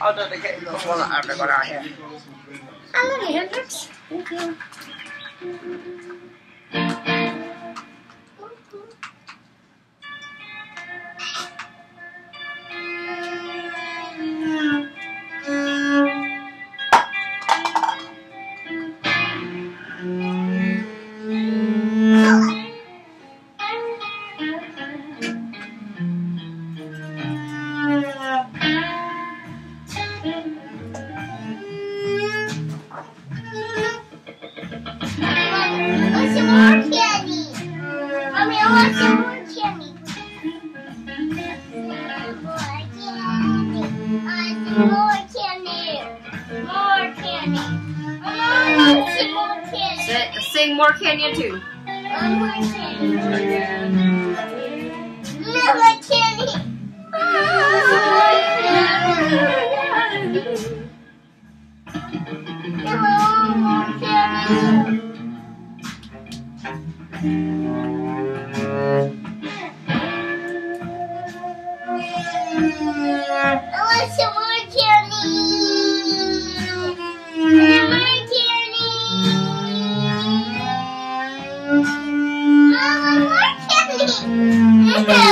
Although the game goes well, I'm gonna go down here. I love you, Hendrix. Thank you. More candy. More candy. Mama, I want some more candy. Sit, sing more Kenya too. One more candy. More candy. Hello, more candy. Candy.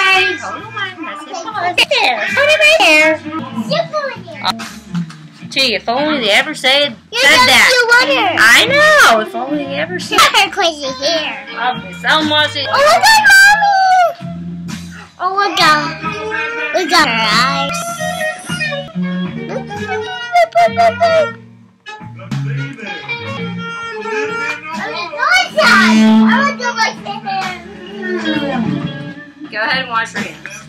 right. Hold on. Let's get pause. There. Put it right there. Simple again. Gee, if only they ever said, You're said that. water. I know. If only they ever said that. Her crazy hair. Be so much. Oh, look at mommy. Oh, look at, look at her eyes. Go ahead and wash your hands.